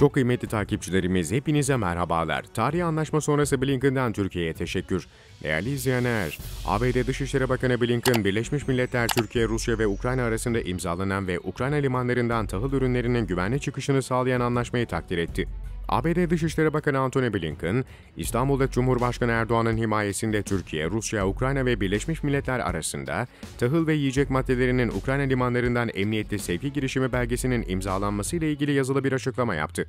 Çok kıymetli takipçilerimiz hepinize merhabalar. Tarihi anlaşma sonrası Blinken'dan Türkiye'ye teşekkür. Değerli izleyenler, ABD Dışişleri Bakanı Blinken, Birleşmiş Milletler Türkiye, Rusya ve Ukrayna arasında imzalanan ve Ukrayna limanlarından tahıl ürünlerinin güvenli çıkışını sağlayan anlaşmayı takdir etti. ABD Dışişleri Bakanı Antony Blinken, İstanbul'da Cumhurbaşkanı Erdoğan'ın himayesinde Türkiye, Rusya, Ukrayna ve Birleşmiş Milletler arasında tahıl ve yiyecek maddelerinin Ukrayna limanlarından emniyetli sevki girişimi belgesinin imzalanması ile ilgili yazılı bir açıklama yaptı.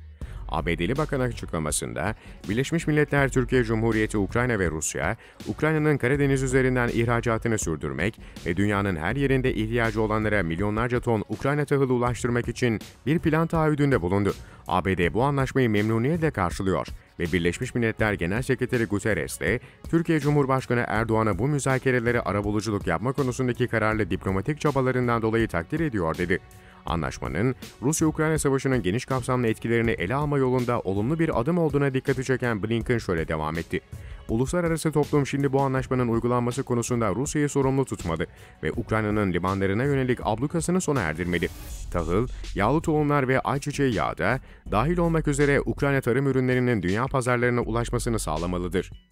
ABD'li bakan açıklamasında, Birleşmiş Milletler Türkiye Cumhuriyeti, Ukrayna ve Rusya, Ukrayna'nın Karadeniz üzerinden ihracatını sürdürmek ve dünyanın her yerinde ihtiyacı olanlara milyonlarca ton Ukrayna tahılı ulaştırmak için bir plan taahhüdünde bulundu. ABD bu anlaşmayı memnuniyetle karşılıyor ve Birleşmiş Milletler Genel Sekreteri Guterres de Türkiye Cumhurbaşkanı Erdoğan'a bu müzakerelere arabuluculuk yapma konusundaki kararlı diplomatik çabalarından dolayı takdir ediyor dedi. Anlaşmanın Rusya-Ukrayna savaşının geniş kapsamlı etkilerini ele alma yolunda olumlu bir adım olduğuna dikkati çeken Blinken şöyle devam etti. Uluslararası toplum şimdi bu anlaşmanın uygulanması konusunda Rusya'yı sorumlu tutmalı ve Ukrayna'nın limanlarına yönelik ablukasını sona erdirmeli. Tahıl, yağlı tohumlar ve ayçiçeği yağı da dahil olmak üzere Ukrayna tarım ürünlerinin dünya pazarlarına ulaşmasını sağlamalıdır.